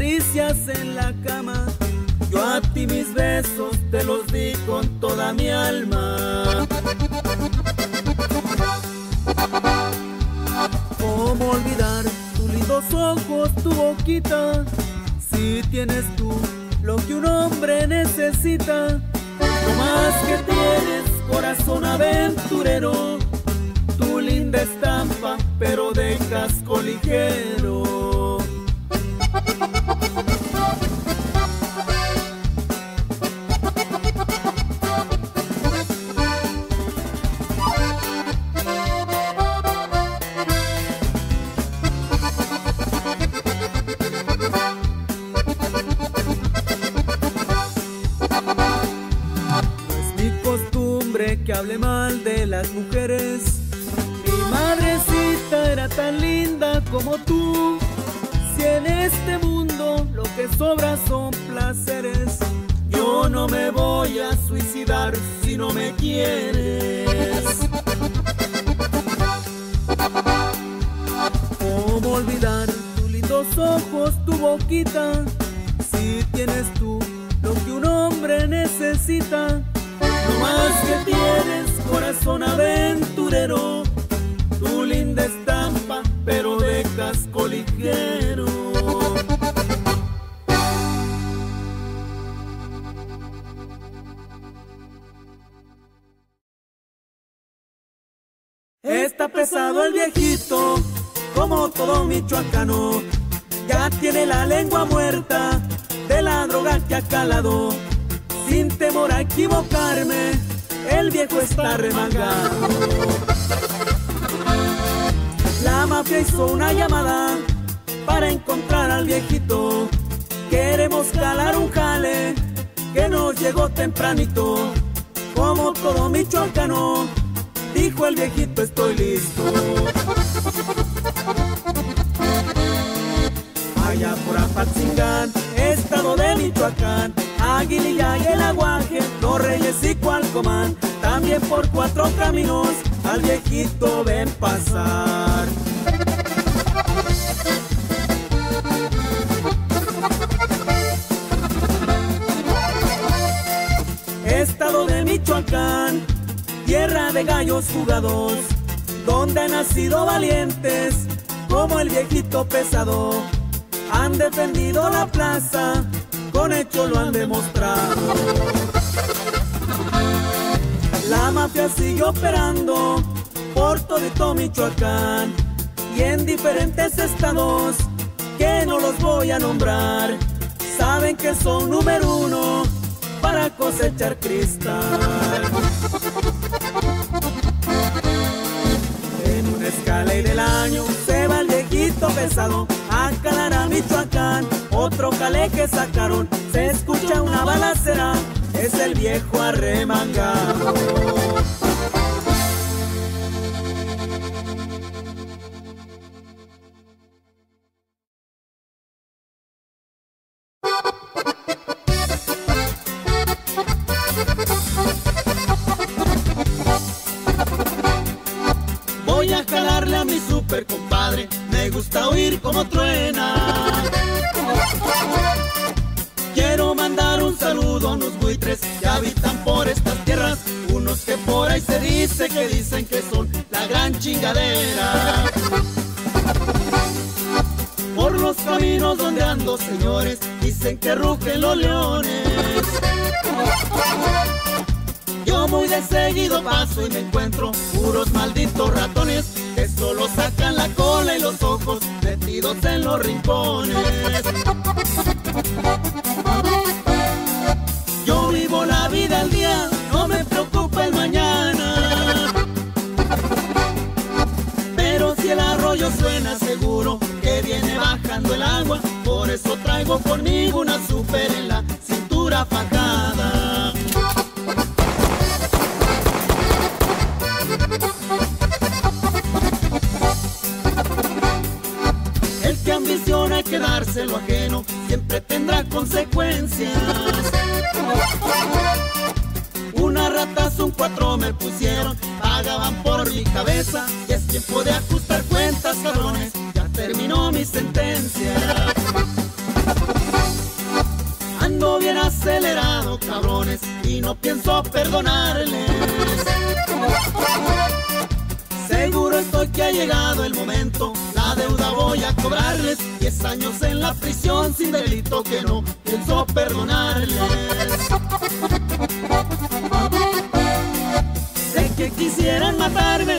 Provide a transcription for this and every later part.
caricias en la cama, yo a ti mis besos te los di con toda mi alma. ¿Cómo olvidar tus lindos ojos, tu boquita? Si tienes tú lo que un hombre necesita, no más que tienes corazón aventurero, tu linda estampa, pero de casco ligero. No me voy a suicidar si no me quieres. ¿Cómo olvidar tus lindos ojos, tu boquita? Si tienes tú lo que un hombre necesita, no más que tienes corazón aventurero, tu linda estampa, el viejito, como todo michoacano. Ya tiene la lengua muerta de la droga que ha calado. Sin temor a equivocarme, el viejo está remangado. La mafia hizo una llamada para encontrar al viejito. Queremos calar un jale que nos llegó tempranito. Como todo michoacano, dijo el viejito, estoy listo. Allá por Apatzingán, estado de Michoacán, Aguililla y el Aguaje, Los Reyes y Cualcomán, también por cuatro caminos, al viejito ven pasar. Estado de Michoacán, tierra de gallos jugados, donde han nacido valientes como el viejito pesado. Han defendido la plaza, con hecho lo han demostrado. La mafia sigue operando por todo Michoacán y en diferentes estados que no los voy a nombrar. Saben que son número uno para cosechar cristal. En una escala y del año se va el viejito pesado a calar a Michoacán. Otro calé que sacaron, se escucha una balacera, es el viejo arremangado. Super compadre, me gusta oír como truena. Quiero mandar un saludo a unos buitres que habitan por estas tierras, unos que por ahí se dice que dicen que son la gran chingadera. Por los caminos donde ando, señores, dicen que rugen los leones. Muy de seguido paso y me encuentro puros malditos ratones que solo sacan la cola y los ojos metidos en los rincones. Yo vivo la vida al día, no me preocupa el mañana. Pero si el arroyo suena seguro que viene bajando el agua, por eso traigo una tiempo de ajustar cuentas, cabrones, ya terminó mi sentencia. Ando bien acelerado, cabrones, y no pienso perdonarles. Seguro estoy que ha llegado el momento, la deuda voy a cobrarles. Diez años en la prisión sin delito que no pienso perdonarles. Sé que quisieran matarme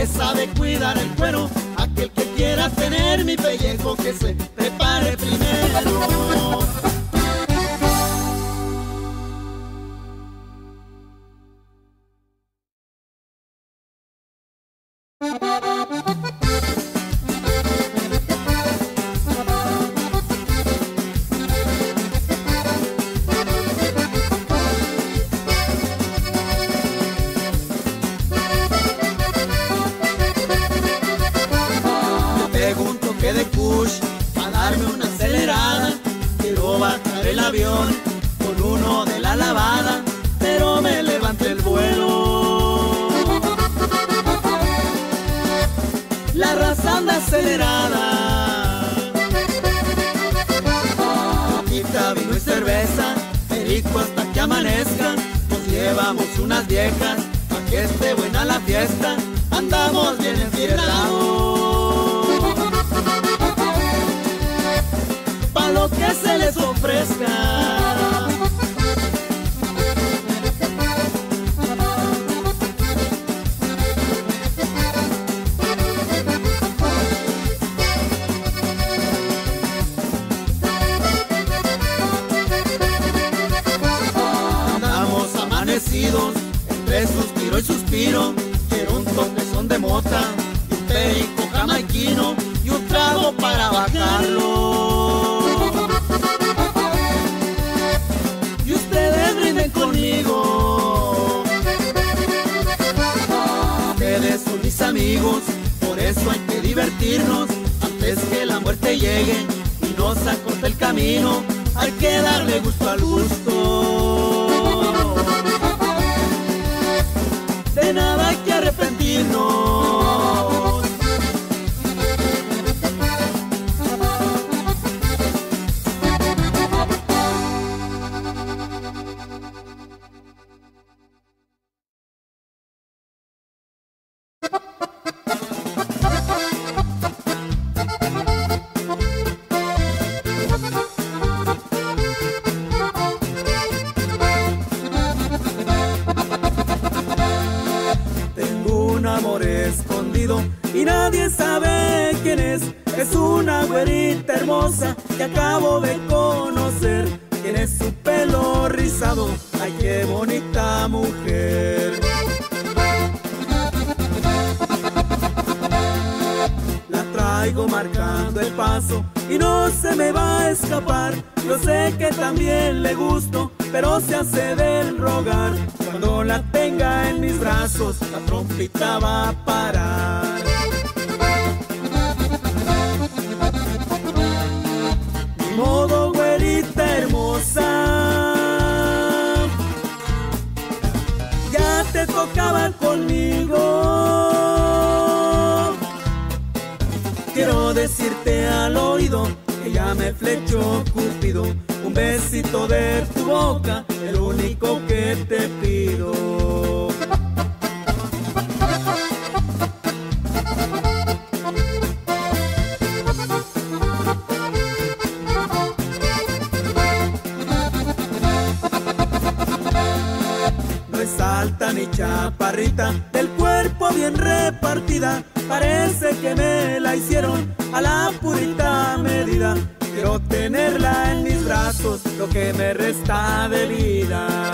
que sabe cuidar el cuero. Aquel que quiera tener mi pellejo, que se acelerada. Quita vino y cerveza, perico hasta que amanezca. Nos llevamos unas viejas, pa' que esté buena la fiesta. Andamos bien enfiestados. Pa' lo que se les ofrece quiero un topezón de mota, y un perico jamaiquino y un trago para bajarlo. Y ustedes brinden conmigo, ustedes son mis amigos, por eso hay que divertirnos antes que la muerte llegue y nos acorte el camino. Hay que darle gusto al gusto. arrepentirnos. marcando el paso y no se me va a escapar. Yo sé que también le gusto, pero se hace del rogar. Cuando la tenga en mis brazos, la trompita va a parar. Ni modo, güerita hermosa, ya te tocaba conmigo. decirte al oído que ya me flechó Cupido. Un besito de tu boca, el único que te pido. No es alta ni chaparrita del bien repartida, parece que me la hicieron a la purita medida. Quiero tenerla en mis brazos, lo que me resta de vida.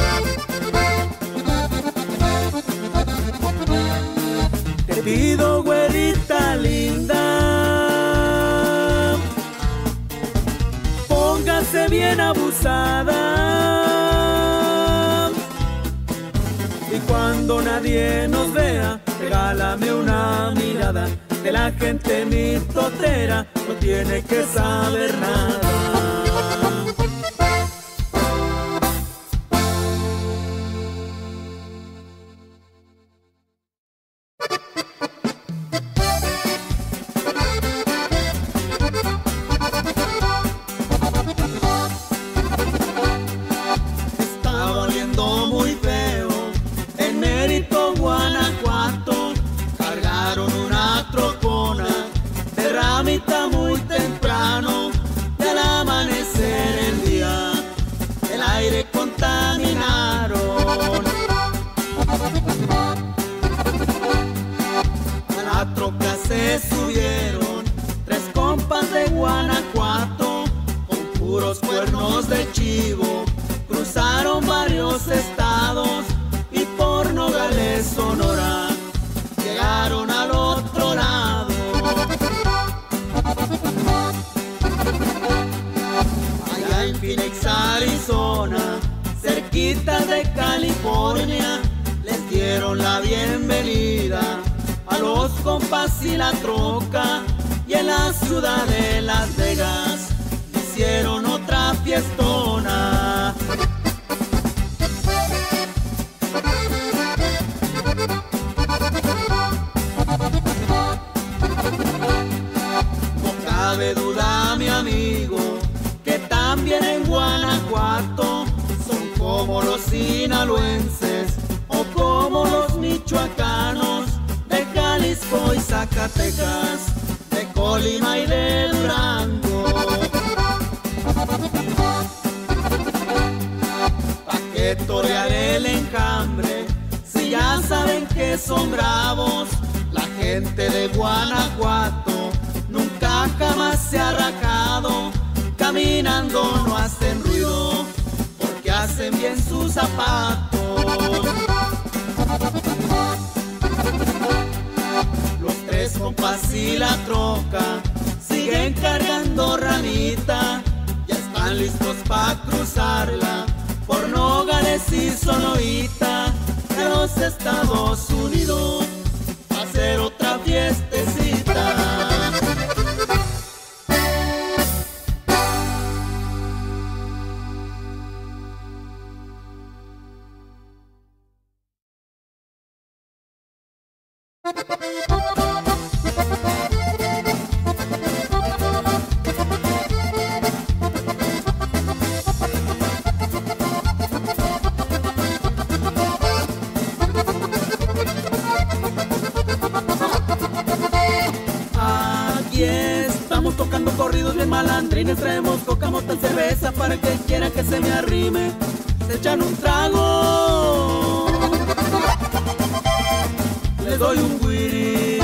Te pido, güerita linda, póngase bien abusada. Y cuando nadie nos vea, regálame una mirada. De la gente mi totera no tiene que saber nada. de California les dieron la bienvenida a los compas y la troca y en la ciudad de Las Vegas hicieron otra fiestona. sinaloenses o como los michoacanos de Jalisco y Zacatecas, de Colima y del Branco. Pa' que torear el enjambre si ya saben que son bravos? La gente de Guanajuato nunca jamás se ha rajado, caminando no hacen calcen bien sus zapatos. Los tres compas y la troca siguen cargando ramita, ya están listos para cruzarla por Nogales y Sonoita, de los Estados Unidos, a hacer otra fiestecita. malandrines traemos coca, mota, cerveza para el que quiera que se me arrime. Se echan un trago. Le doy un guiri.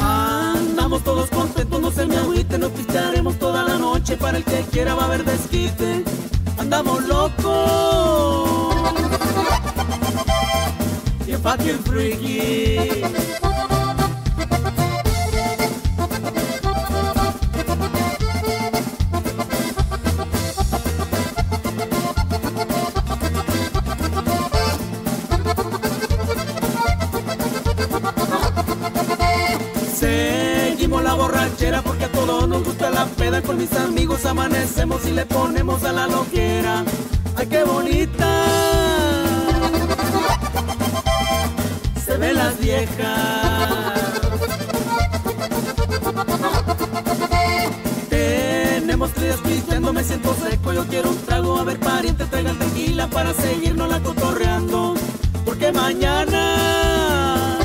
Andamos todos contentos, no se me agüite, nos pistearemos toda la noche. Para el que quiera va a haber desquite. Andamos locos. You're fucking freaky. Seguimos la borrachera porque a todos nos gusta la peda con mis amigos amanecemos y le ponemos a la lojera. ¡Ay, qué bonita! Se ven las viejas. despisteando me siento seco, yo quiero un trago, a ver pariente, traiga tequila para seguirnos la cotorreando, porque mañana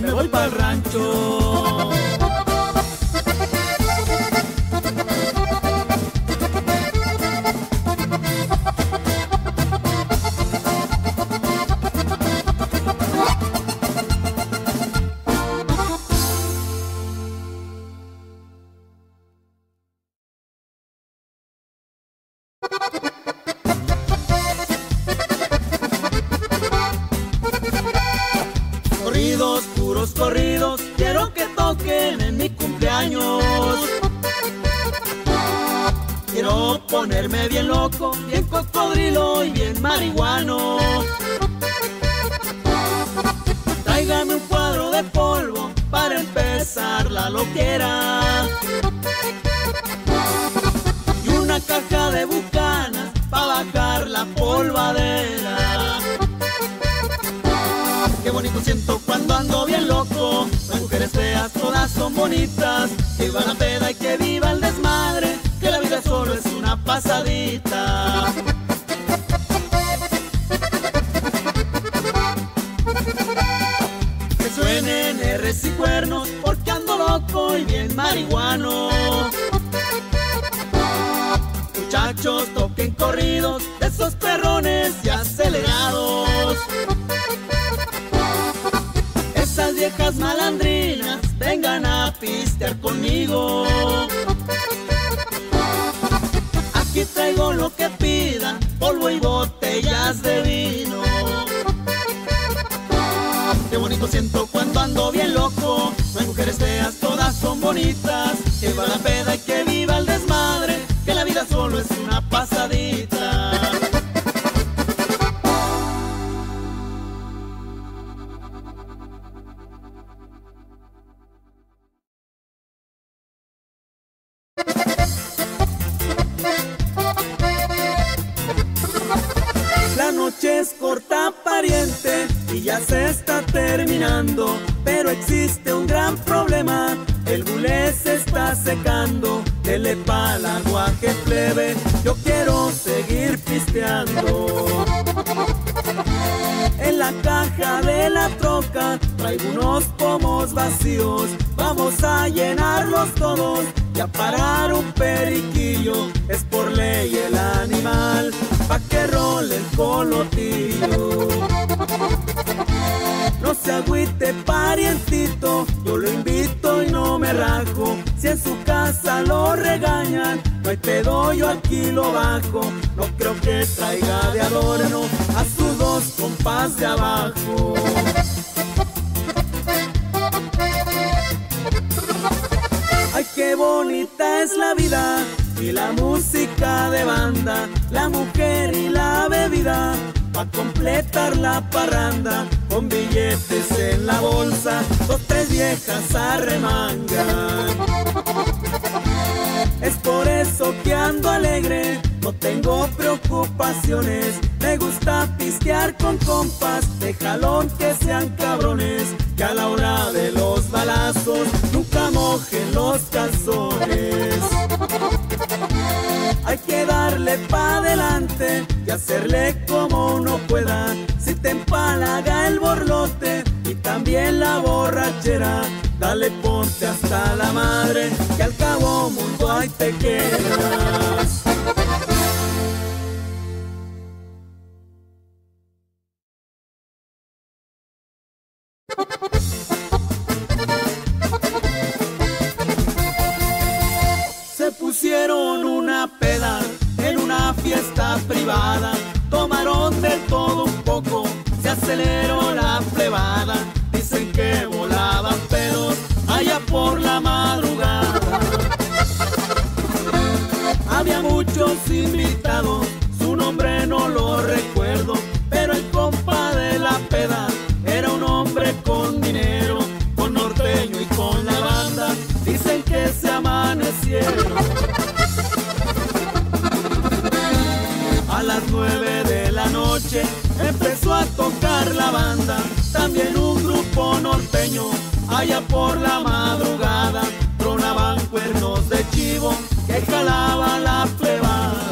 me voy para el rancho. puros corridos, quiero que toquen en mi cumpleaños. Quiero ponerme bien loco, bien cocodrilo y bien marihuano. Tráigame un cuadro de polvo para empezar la loquera. Y una caja de bucanas para bajar la polvadera. Qué bonito siento ando bien loco. Las mujeres feas todas son bonitas. Que viva la peda y que viva el desmadre. Que la vida solo es una pasadita. Que suenen R's y cuernos porque ando loco y bien marihuano. Viejas malandrinas vengan a pistear conmigo. Aquí traigo lo que pidan, polvo y botellas de vino. Qué bonito siento cuando ando bien loco. No hay mujeres feas, todas son bonitas. Que va la peda y traigo unos pomos vacíos. Vamos a llenarlos todos y a parar un periquillo. Es por ley el animal, pa' que role el colotillo. No se agüite, parientito, yo lo invito y no me rajo. Si en su casa lo regañan, no hay pedo, yo aquí lo bajo. No creo que traiga de adorno a sus dos compas de abajo. Qué bonita es la vida y la música de banda, la mujer y la bebida, pa' completar la parranda, con billetes en la bolsa, dos tres viejas arremangan. Es por eso que ando alegre, no tengo preocupaciones. Me gusta pistear con compas de jalón que sean cabrones. Que a la hora de los balazos nunca mojen los calzones. Hay que darle pa' adelante y hacerle como uno pueda. Si te empalaga el borlote y también la borrachera, dale ponte hasta la madre, que al cabo mundo ahí te quedas. Por la madrugada. Había muchos invitados, su nombre no lo recuerdo, pero el compa de la peda era un hombre con dinero, con norteño y con la banda. Dicen que se amanecieron. Allá por la madrugada tronaban cuernos de chivo que calaba la plebada.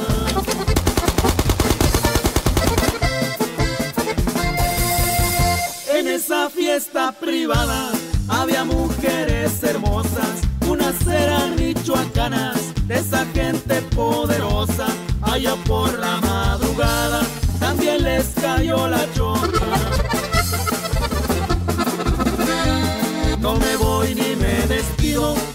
En esa fiesta privada había mujeres hermosas, unas eran michoacanas, de esa gente poderosa. Allá por la madrugada también les cayó la chota. no me voy ni me despido.